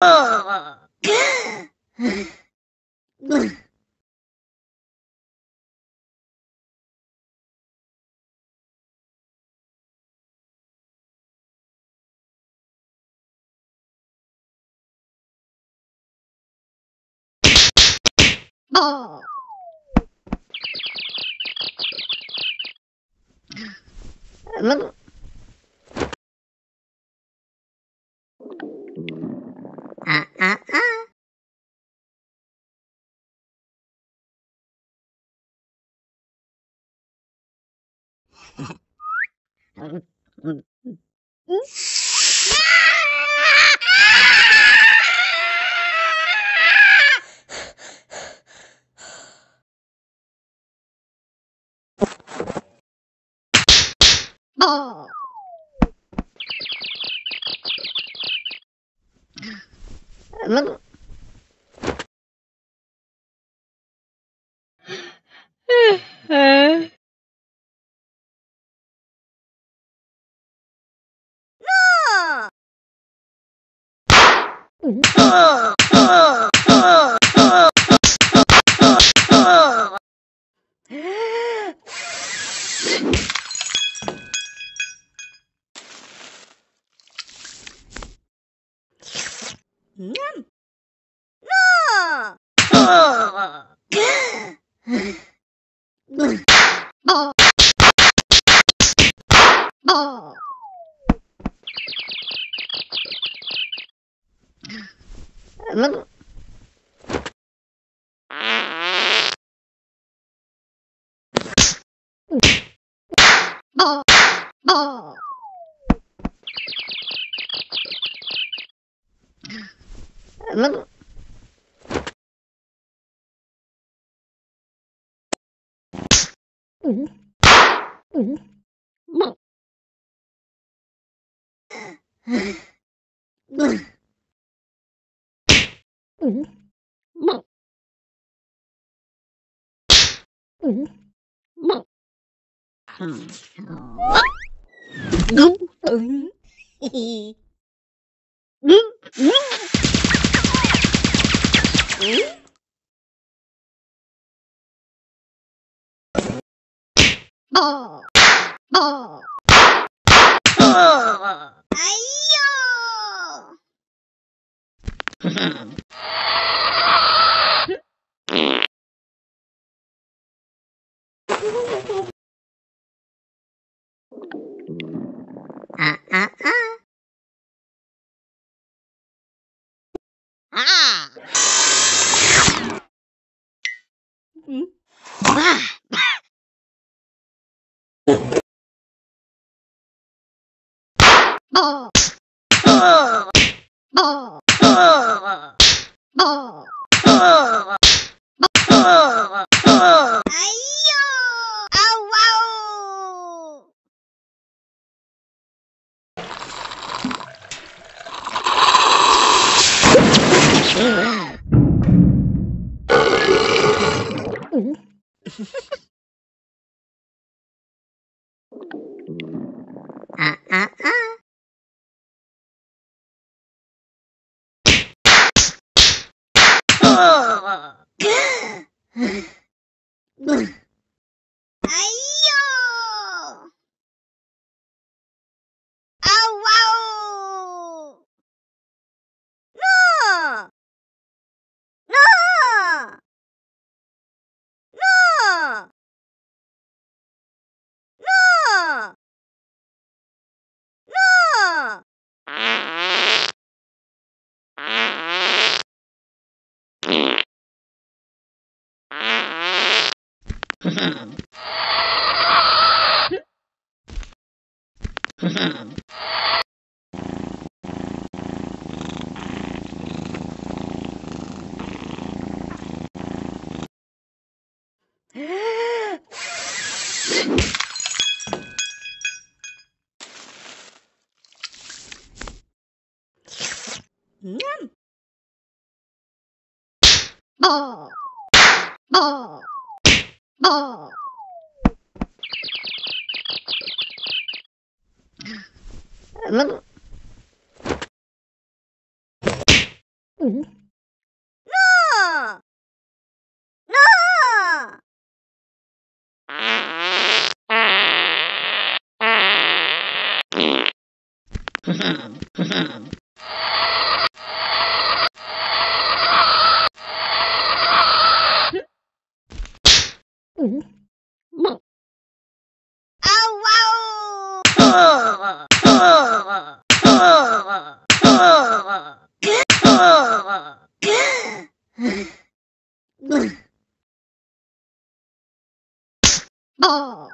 Ah, Oh. Oh. lắm Bo, bo. Lắm. Ừ. Ừ ứng mộng ứng mộng ứng ứng Oh. Oh. Oh. 아, 아. 아. 음. 아. 아. Ah, ah, ah. Ayo! No! No! 不！不！不！不！不！不！不！哼哼！Wow! Oh.